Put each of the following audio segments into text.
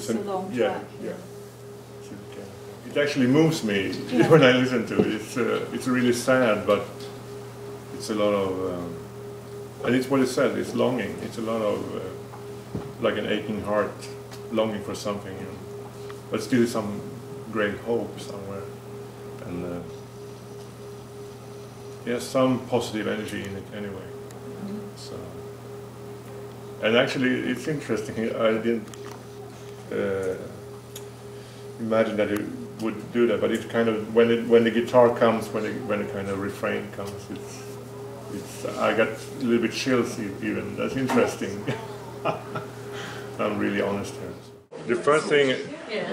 it's an, a long yeah, track. Yeah, It actually moves me yeah. when I listen to it. It's uh, it's really sad, but it's a lot of, um, and it's what it says. It's longing. It's a lot of uh, like an aching heart, longing for something, you know, but still some great hope somewhere, and uh, yeah, some positive energy in it anyway. Mm-hmm. So, and actually, it's interesting. I didn't uh, imagine that it would do that, but it kind of when it when the guitar comes, when it, when the kind of refrain comes, it's it's I got a little bit chills even. That's interesting. I'm really honest here. The first thing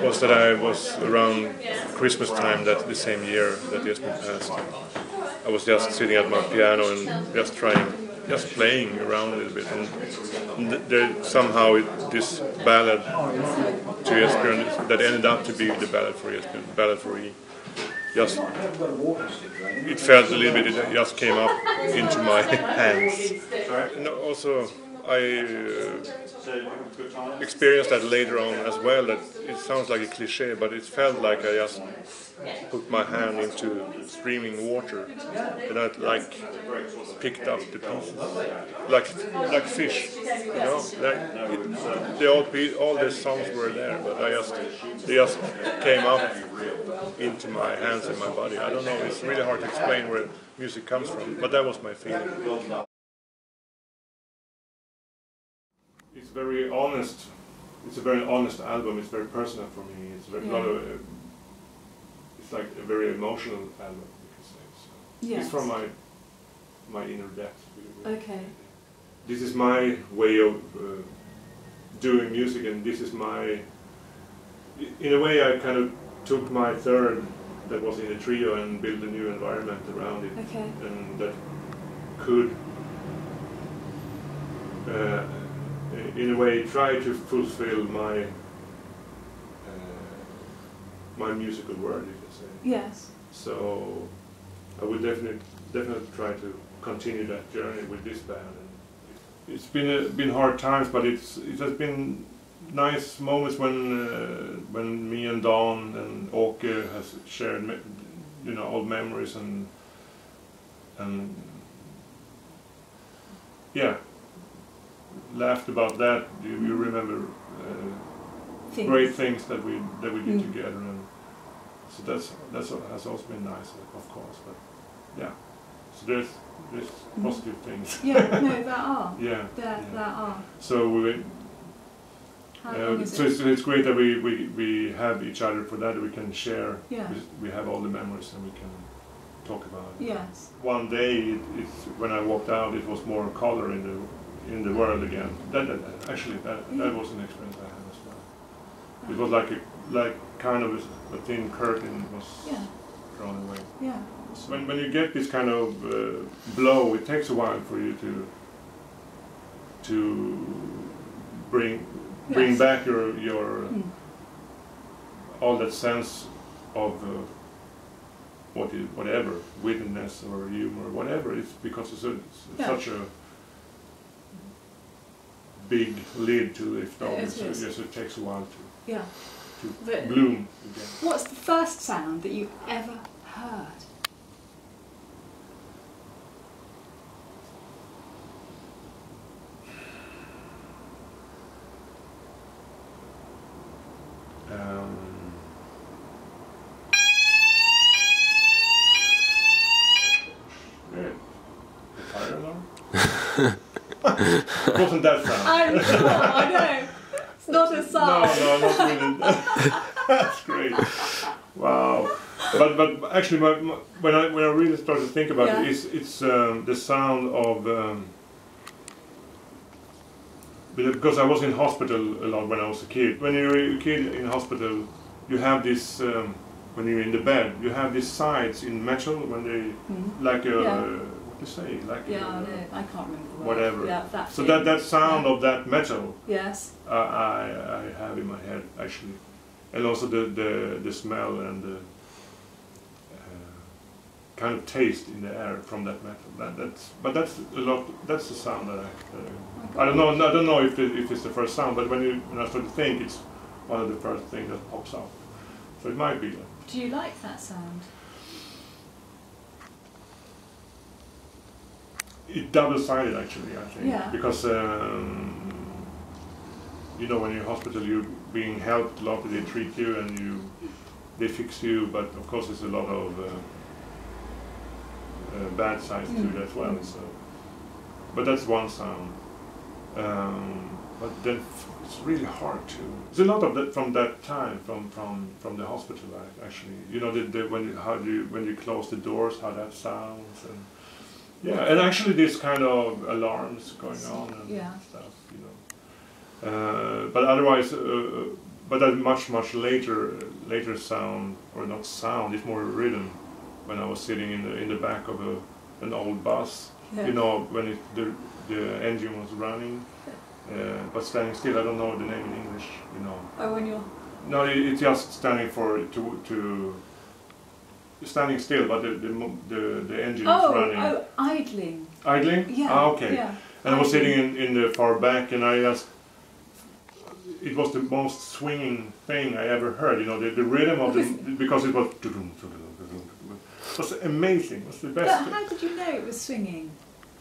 was that I was around Christmas time that the same year that Esbjörn passed. I was just sitting at my piano and just trying, just playing around a little bit, and there somehow it, this ballad to Esbjörn that ended up to be the ballad for Esbjörn, ballad for E. Just it felt a little bit. It just came up into my hands. And also, I uh, experienced that later on as well. That it sounds like a cliche, but it felt like I just put my hand into streaming water, and I like picked up the pieces, like like fish, you know. Like it, the all all the songs were there, but I just they just came up into my hands and my body. I don't know. It's really hard to explain where music comes from, but that was my feeling. It's very honest. It's a very honest album. It's very personal for me. It's very, Yeah. lot of. Uh, it's like a very emotional album. You could say. So Yes. It's from my my inner depth. really. Okay. This is my way of uh, doing music, and this is my. In a way, I kind of took my third that was in a trio and built a new environment around it, Okay. and that could, uh, in a way, try to fulfill my uh, my musical world, you could say. Yes. So I would definitely definitely try to continue that journey with this band. And it's been a, been hard times, but it's it has been nice moments when uh, when me and Dan and Åke has shared you know old memories and and yeah laughed about that. You, you remember uh, Things. great things that we that we did Mm. together and so that's that's has also been nice of course but yeah so there's there's Mm. positive things Yeah. No, there are. yeah, There, yeah. there are. so we uh, so it? it's, it's great that we, we, we have each other for that we can share Yeah. we, we have all the memories and we can talk about it Yes. one day it, it's when I walked out it was more color in the in the world again that, that actually that, that was an experience I had as well it was like a like kind of a, a thin curtain was Yeah. drawn away. Yeah. So when, when you get this kind of uh, blow, it takes a while for you to to bring bring Yes. back your your Mm. all that sense of uh, what is whatever wittiness or humor, whatever. It's because it's, a, it's Yeah. such a big lid to lift off. It It's- is. Yes, it takes a while to Yeah. to But- bloom again. What's the first sound that you ever heard? Um, yeah. The fire alarm? It wasn't that sound? I know. I know. It's not a no, sound. no, not really. That's great. Wow. But but actually, my, my, when I when I really started to think about Yeah. it, it's it's um, the sound of. Um, because I was in hospital a lot when I was a kid. When you're a kid in hospital, you have this. Um, when you're in the bed, you have these sides in metal when they Mhm. like a Yeah. You say like Yeah, I know. I can't remember whatever. Yeah, that. So thing. that that sound Yeah. of that metal Yes. uh, I I have in my head actually, and also the the, the smell and the uh, kind of taste in the air from that metal. That, that's but that's a lot. That's the sound that I. Uh, I don't know. I don't know if the, if it's the first sound, but when you when I start to think, it's one of the first things that pops up. So it might be. Do you like that sound? It's double-sided actually, I think, Yeah. because um, you know when you're in hospital, you're being helped a lot. They treat you and you, they fix you, but of course there's a lot of uh, uh, bad sides to Mm. it as well. So, but that's one sound. Um, but then f- it's really hard to. There's a lot of that from that time, from from from the hospital. life Actually, you know, the, the, when you, how do you when you close the doors, how that sounds, and yeah, and actually this kind of alarms going on and Yeah. stuff, you know. Uh, but otherwise, uh, but that much much later later sound or not sound, it's more rhythm. When I was sitting in the in the back of a an old bus, Yeah. you know, when it, the the engine was running, uh, but standing still. I don't know the name in English, you know. Oh, when you're. No, it, it's just standing for to to standing still, but the the the, the engine is Oh, running. oh, idling. Idling? Yeah. Ah, okay. Yeah. And I was sitting in, in the far back, and I just. It was the most swinging thing I ever heard. You know, the, the rhythm of the because it was. It was amazing. It was the best. But how did you know it was swinging?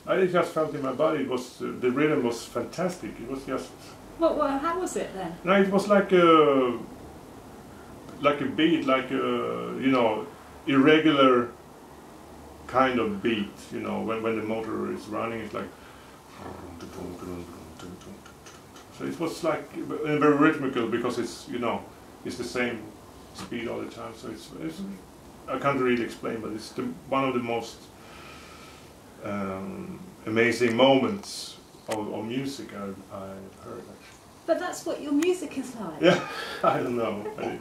I just felt in my body. It was uh, the rhythm was fantastic. It was just. What, what, how was it then? No, it was like a. Like a beat, like a you know, irregular. Kind of beat, you know, when when the motor is running, it's like. So it was like very rhythmical because it's you know it's the same speed all the time. So it's, it's I can't really explain, but it's the, one of the most um, amazing moments of, of music I've, I've heard. Actually. But that's what your music is like. Yeah, I don't know.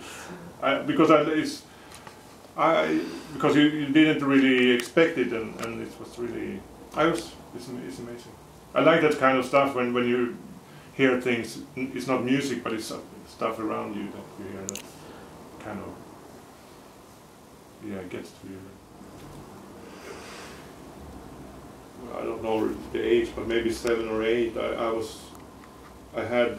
I, I, because I, it's, I because you, you didn't really expect it, and, and it was really. I was. It's, it's amazing. I like that kind of stuff when, when you hear things. It's not music, but it's uh, stuff around you that you hear that kind of. Yeah, gets to you. I don't know the age, but maybe seven or eight. I, I was. I had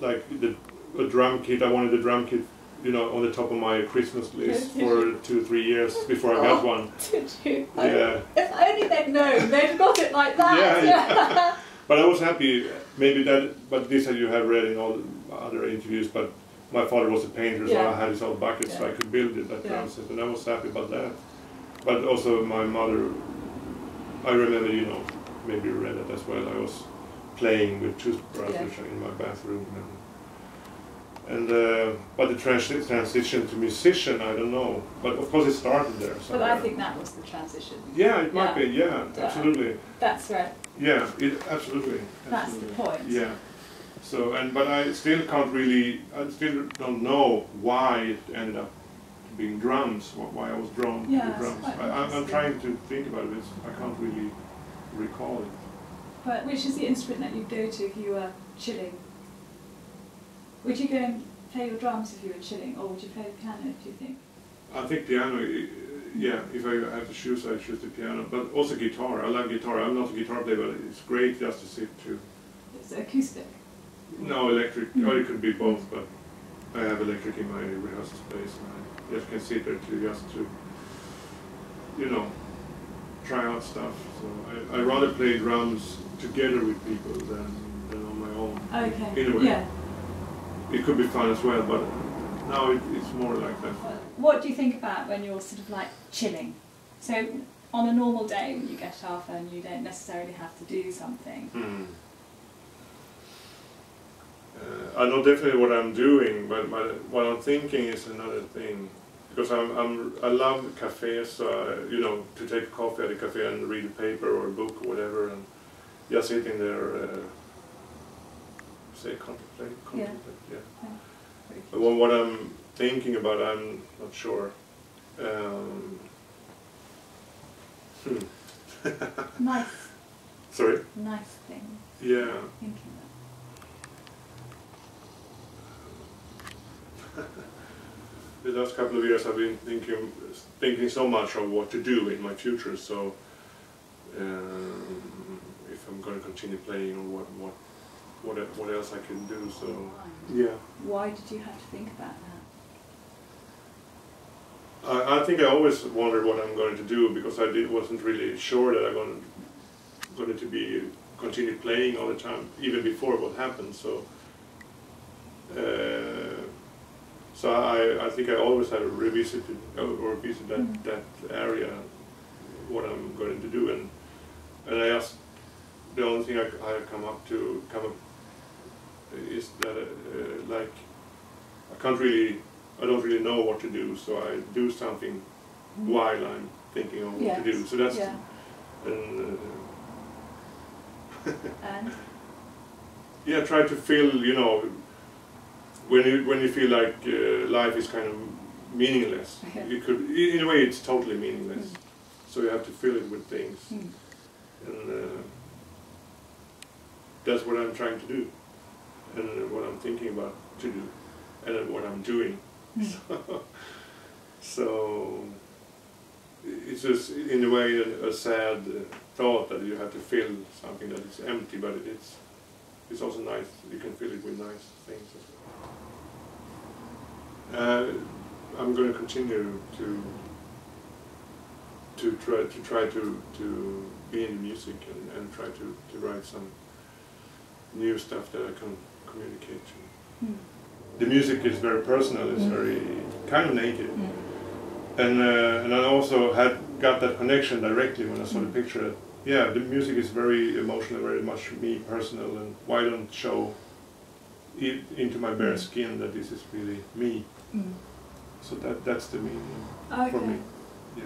like the a drum kit. I wanted a drum kit, you know, on the top of my Christmas list for two three years before I got Oh. one. Did you? Yeah, If only they'd known, they'd got it like that. Yeah, but I was happy. Maybe that, but this you have read in all the other interviews. But my father was a painter, so Yeah. I had his old bucket, so I could build it that Yeah. drum and I was happy about that. But also my mother, I remember, you know, maybe you read it as well. I was playing with toothbrushes in my bathroom, and, and uh, but the trans- transition to musician, I don't know. But of course, it started there. But. I think that was the transition. Yeah, it might Yeah. be. Yeah, Yeah. absolutely. That's right. Yeah, it absolutely. That's the point. Yeah. So and but I still can't really. I still don't know why it ended up being drums. Why I was drawn Yeah, to the drums. I, I'm, I'm trying to think about it. I can't really recall it. But which is the instrument that you'd go to if you are chilling? Would you go and play your drums if you were chilling, or would you play the piano, do you think? I think piano. Yeah, if I have to choose, I choose the piano. But also guitar. I love guitar. I'm not a guitar player, but it's great just to sit to. It's acoustic. No electric. Mm. Or it could be both, but I have electric in my rehearsal space, and I just can sit there to just to, you know, try out stuff. So I, I rather play drums together with people than, than on my own. Okay. In a way. Yeah. It could be fun as well, but now it, it's more like that. What do you think about when you're sort of like chilling? So on a normal day when you get off and you don't necessarily have to do something. Hmm. Uh, I know definitely what I'm doing, but, but what I'm thinking is another thing. Because I'm, I'm, I love cafes, so I, you know, to take coffee at a cafe and read a paper or a book or whatever, and just sitting there, uh, say contemplate, contemplate, yeah. But what, what I'm thinking about, I'm not sure. Um, hmm. Nice, Sorry. nice thing. Yeah. Thinking The last couple of years I've been thinking, thinking so much of what to do in my future. So um, if I'm going to continue playing or what, what what e- what else I can do. So yeah, Why did you have to think about that? I, I think I always wondered what I'm going to do because I did, wasn't really sure that I'm going going to be continue playing all the time, even before what happened. So. Uh, so I, I think I always have revisited or or visited that, Mm. that area, what I'm going to do, and and I asked the only thing I, I come up to come up is that uh, like I can't really I don't really know what to do, so I do something while I'm thinking of what to do. So that's yeah. and uh, And yeah, try to feel you know when you when you feel like uh, life is kind of meaningless. Okay. You could in a way it's totally meaningless. Mm. So you have to fill it with things, mm, and uh, that's what I'm trying to do, and what I'm thinking about to do, and what I'm doing. mm, So it's just in a way a, a sad thought that you have to fill something that is empty, but it's it's also nice. You can fill it with nice things. As well. Uh, I'm going to continue to to try to try to to be in music and, and try to, to write some new stuff that I can communicate to. mm, The music is very personal. It's Mm. very kind of naked. mm, And uh, and I also had got that connection directly when I saw the picture. Yeah, the music is very emotional, very much me personal, and why don't show it into my bare Mm. skin that this is really me? mm. So that that's the meaning Okay. for me. Yeah.